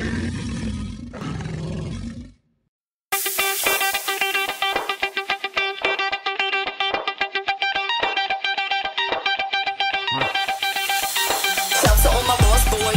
Shout to all my lost boys.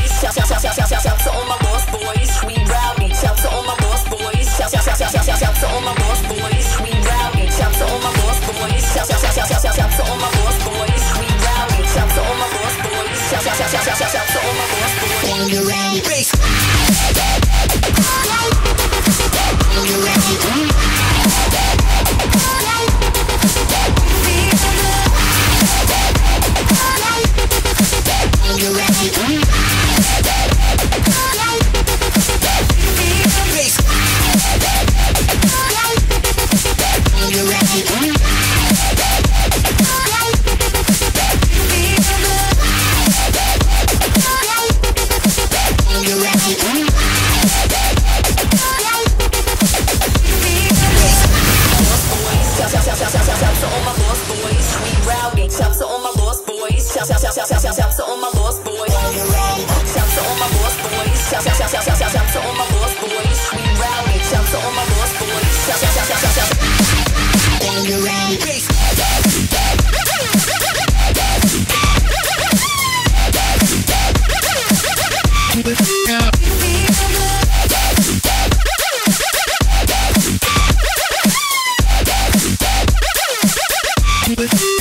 To all my lost boys. We rowdy. Shout to all my lost boys. Shout, shout, shout, shout, shout, shout, to all my lost boys. Shout to all my lost boys. Shout, shout, shout, shout, shout, shout, to all my lost boys. We rowdy. Shout to all my lost boys. Shout, shout, shout, shout, shout, shout. Yeah. with you.